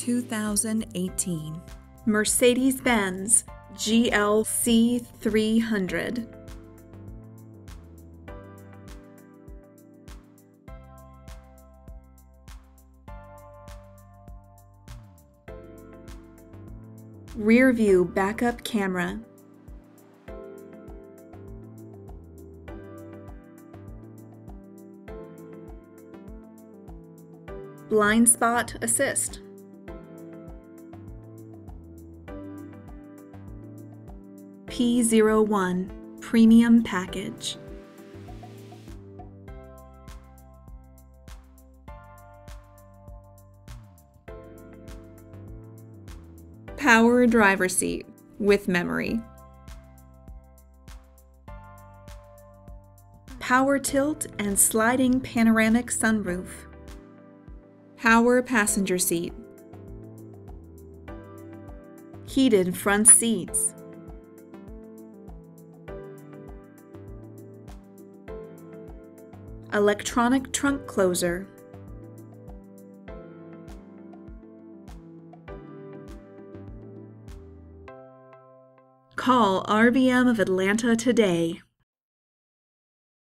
2018 Mercedes Benz GLC 300. Rear view backup camera. Blind spot assist. P01 Premium Package. Power driver seat with memory. Power tilt and sliding panoramic sunroof. Power passenger seat. Heated front seats. Electronic trunk closer. Call RBM of Atlanta today.